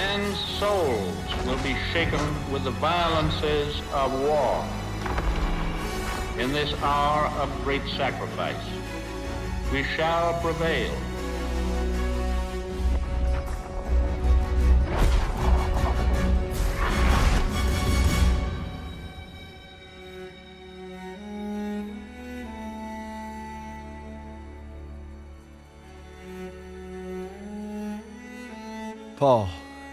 Men's souls will be shaken with the violences of war. In this hour of great sacrifice, we shall prevail. Paul,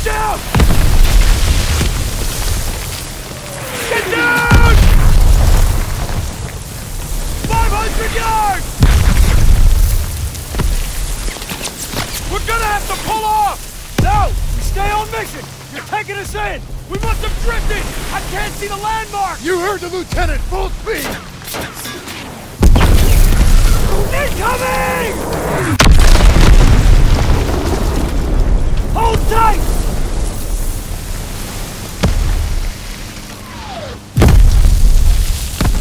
Watch out! Get down! 500 yards! We're gonna have to pull off! No! We stay on mission! You're taking us in! We must have drifted! I can't see the landmark! You heard the lieutenant, full speed! Incoming! Hold tight!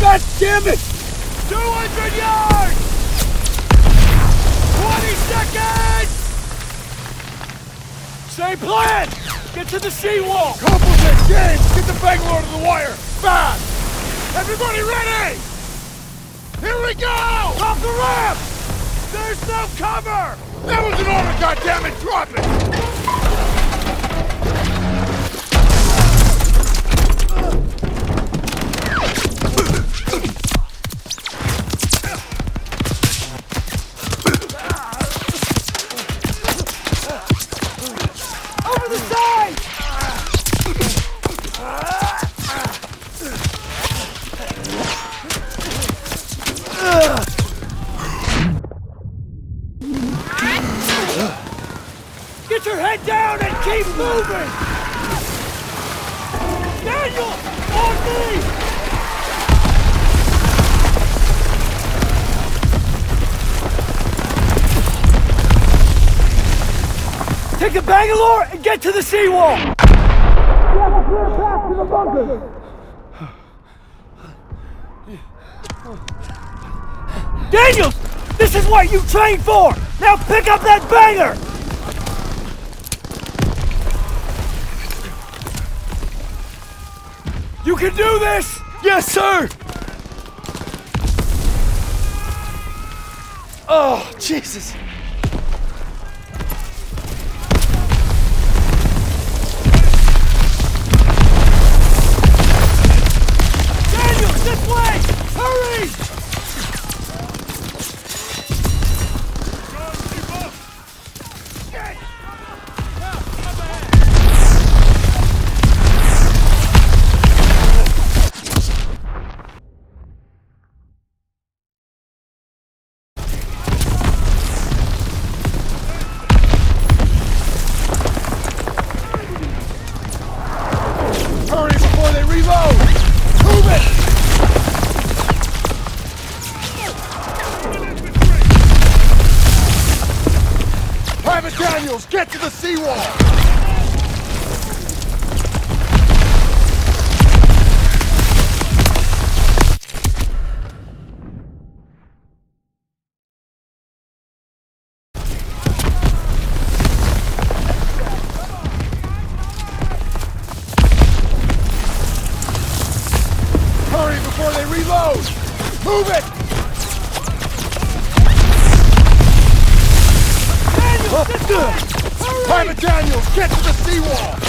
God damn it! 200 yards! 20 seconds! Same plan! Get to the seawall! Complement, James! Get the Bangalore to the wire! Fast! Everybody ready! Here we go! Off the ramp! There's no cover! That was an order, goddammit! Drop it! Take and get to the seawall! We have a clear path to the bunker! Daniels! This is what you trained for! Now pick up that banger! You can do this! Yes, sir! Oh, Jesus. Private Daniels, get to the seawall!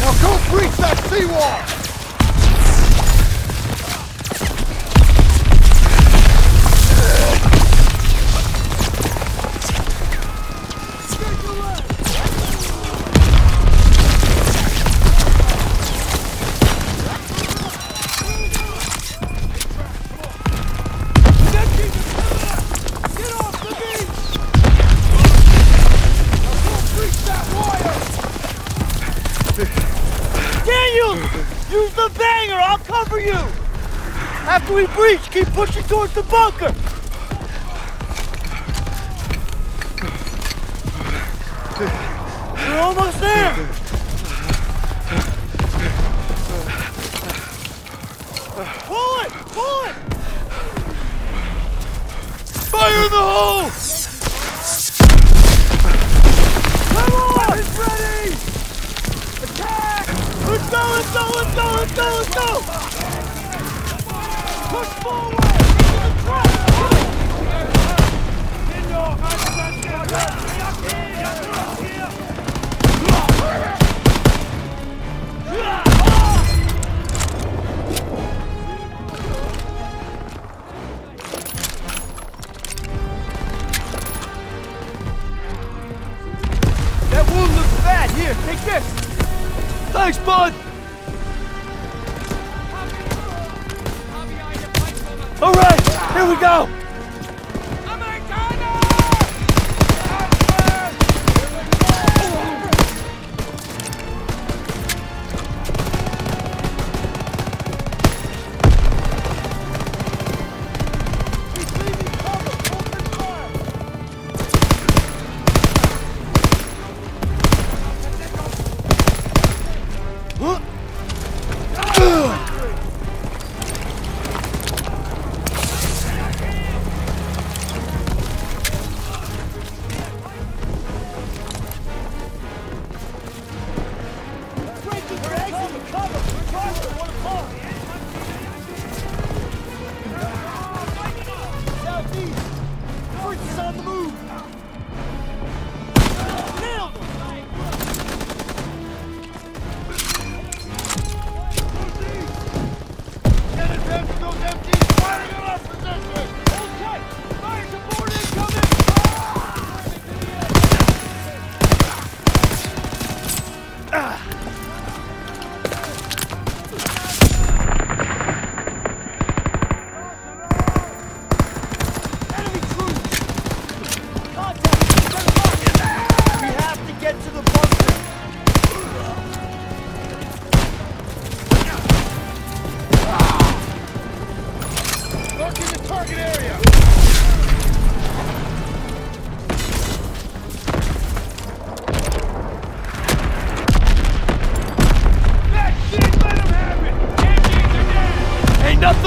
Now go breach that seawall! We breach, keep pushing towards the bunker! We're almost there! Pull it! Pull it! Fire in the hole! Come on! It's ready! Attack! Let's go, let's go, let's go, let's go, let's go! Push forward! Into the trap! That wound looks bad! Here, take this! Thanks, bud! Here we go!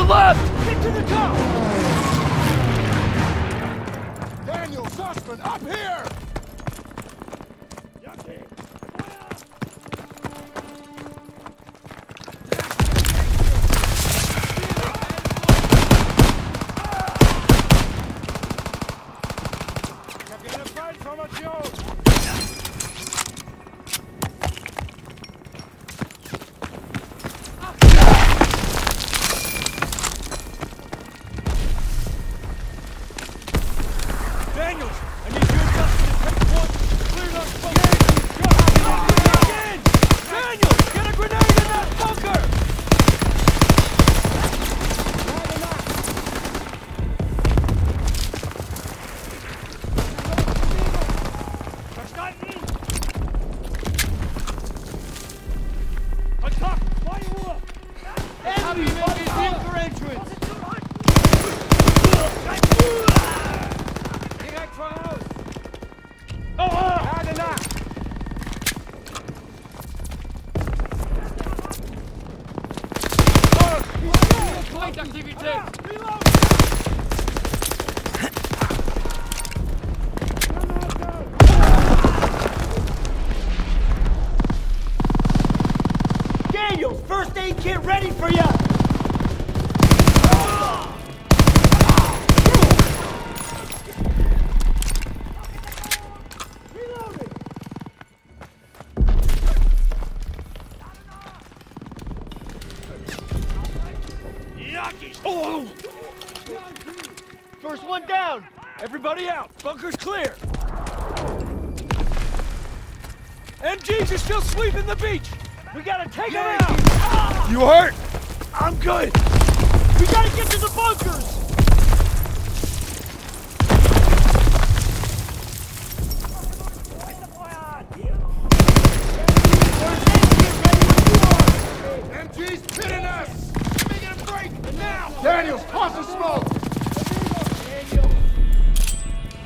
Left! Get to the top!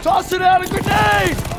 Toss it out a grenade!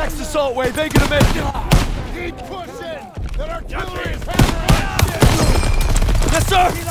Next assault wave They're gonna make it! Keep pushing! That artillery is hammering Yes, sir!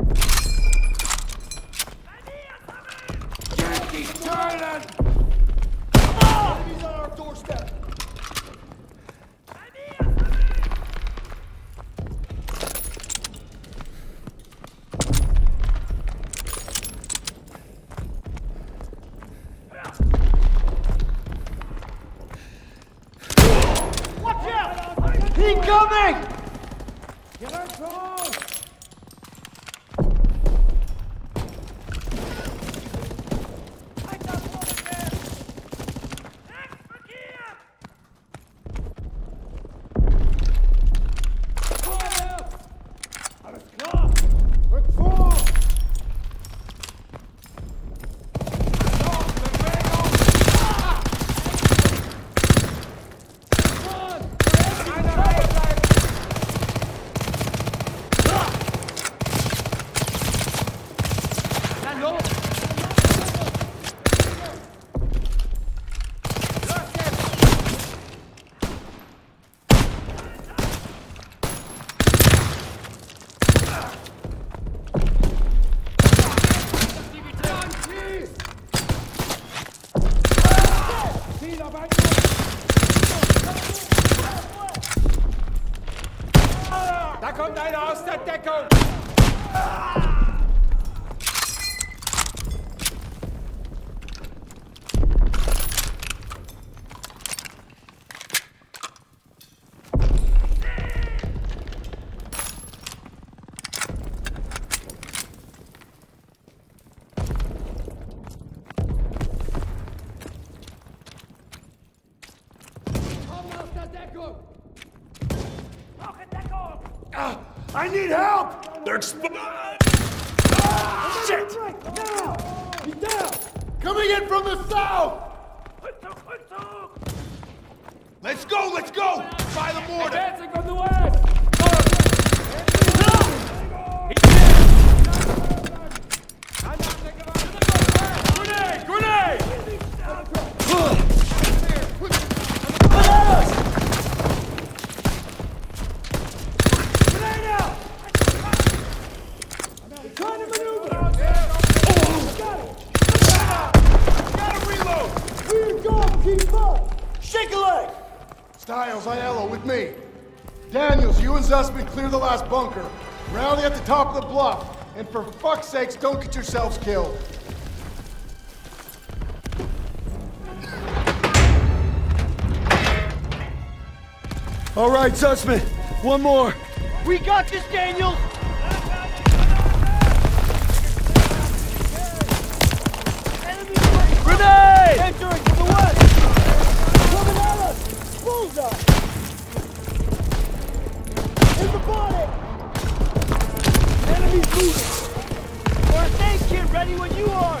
Turn it! Enemies on our doorstep! bluff. And for fuck's sakes, don't get yourselves killed. All right, Zussman, one more. We got this, Daniels! What you are!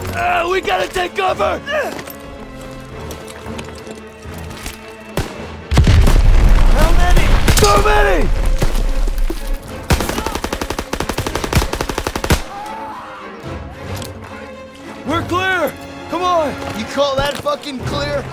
Uh, we gotta take cover! How many? So many! We're clear! Come on! You call that fucking clear?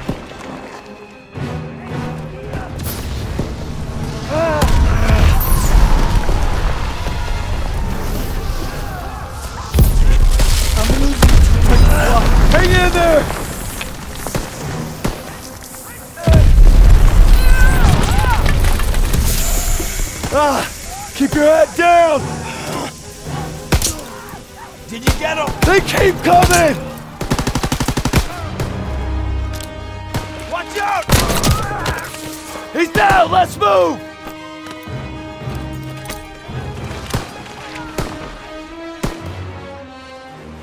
Keep coming! Watch out! He's down! Let's move!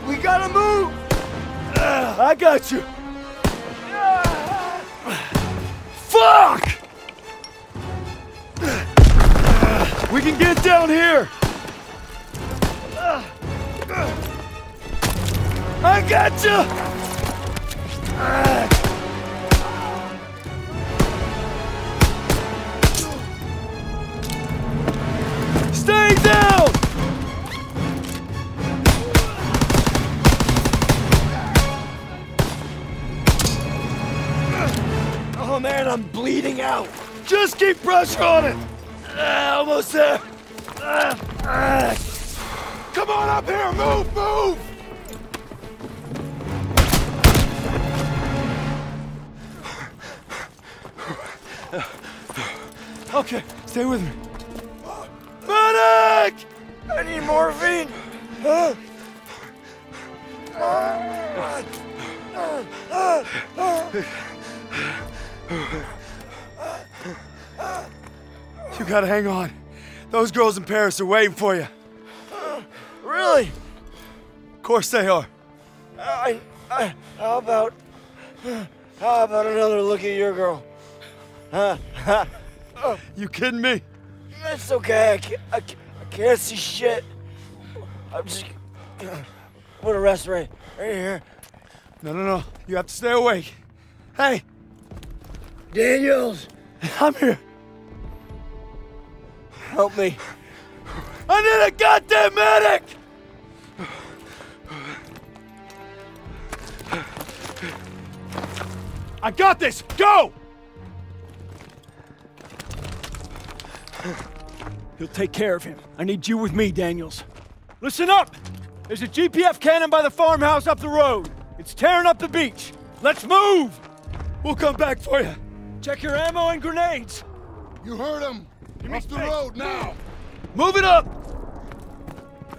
We gotta move! Uh, I got you! Fuck! We can get down here! I got you! Stay down! Oh man, I'm bleeding out. Just keep pressure on it! Ah, almost there! Ah, ah. Come on up here! Move, move! Okay, stay with me. Medic! I need morphine. You gotta hang on. Those girls in Paris are waiting for you. Really? Of course they are. I, I, how about, how about another look at your girl? Huh? Oh. You kidding me? It's okay. I can't, I can't, I can't see shit. I'm just put a rest right, right here. No, no, no. You have to stay awake. Hey, Daniels, I'm here. help me. I need a goddamn medic! I got this! Go! He'll take care of him. I need you with me, Daniels. Listen up! There's a GPF cannon by the farmhouse up the road. It's tearing up the beach. Let's move! We'll come back for you. Check your ammo and grenades. You heard him. Up the road now. Move it up!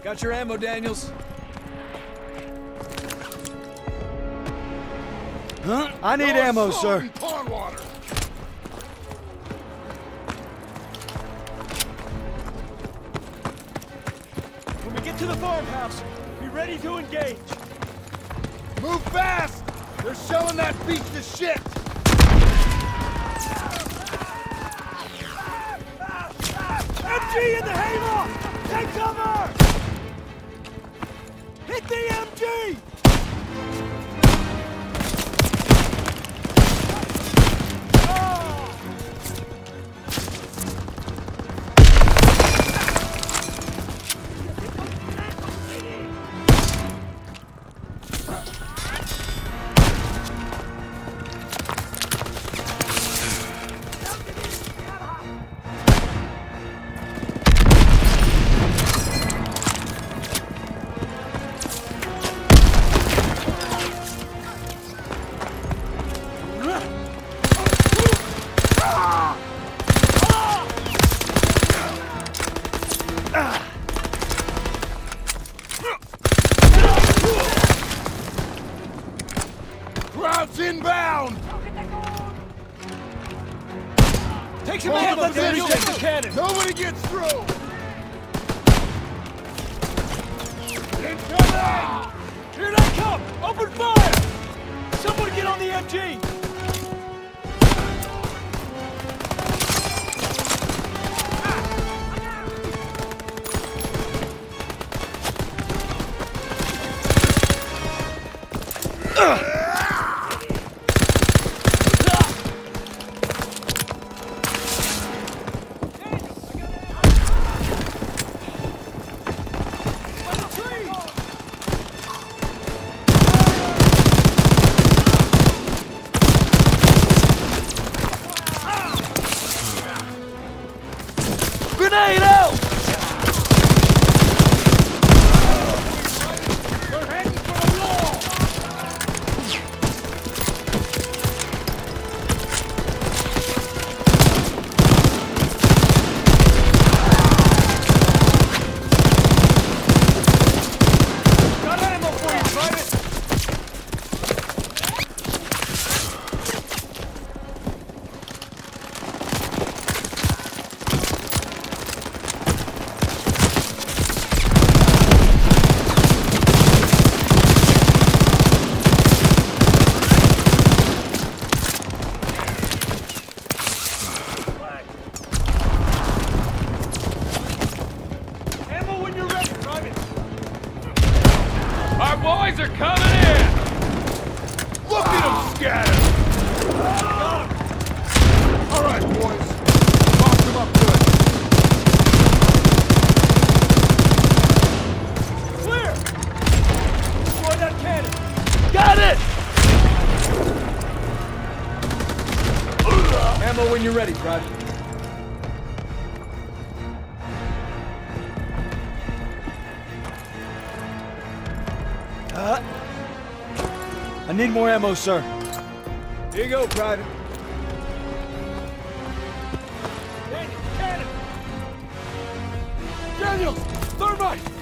Got your ammo, Daniels. Huh? I need No ammo, sir. Get to the farmhouse, be ready to engage. Move fast. They're shelling that beach to shit. MG in the hayloft! Take cover! Hit the MG! Uh, I need more ammo, sir. Here you go, Private. Daniel, cannon! Daniel, thermite!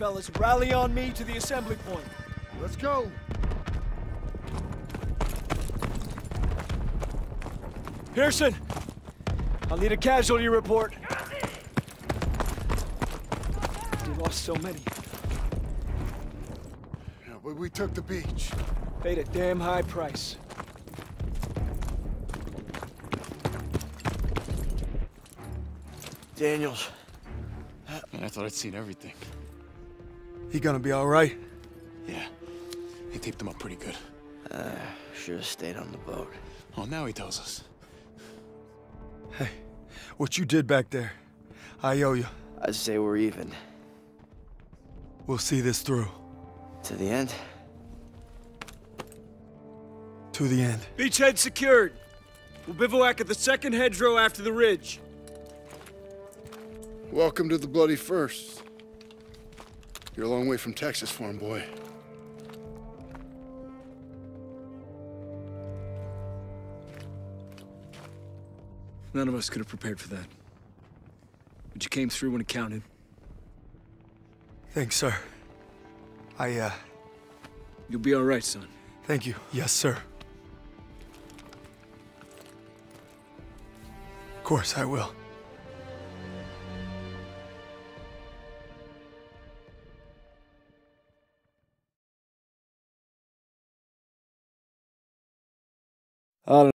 Fellas, rally on me to the assembly point. Let's go. Pierson, I'll need a casualty report. We lost so many. Yeah, but we took the beach. Paid a damn high price. Daniels. Man, I thought I'd seen everything. He gonna be all right? Yeah. He taped him up pretty good. Uh, should have stayed on the boat. Oh, now he tells us. Hey, what you did back there, I owe you. I say we're even. We'll see this through. To the end? To the end. Beachhead secured. We'll bivouac at the second hedgerow after the ridge. Welcome to the Bloody First. You're a long way from Texas, farm boy. None of us could have prepared for that. But you came through when it counted. Thanks, sir. I, uh, You'll be all right, son. thank you. Yes, sir. Of course I will.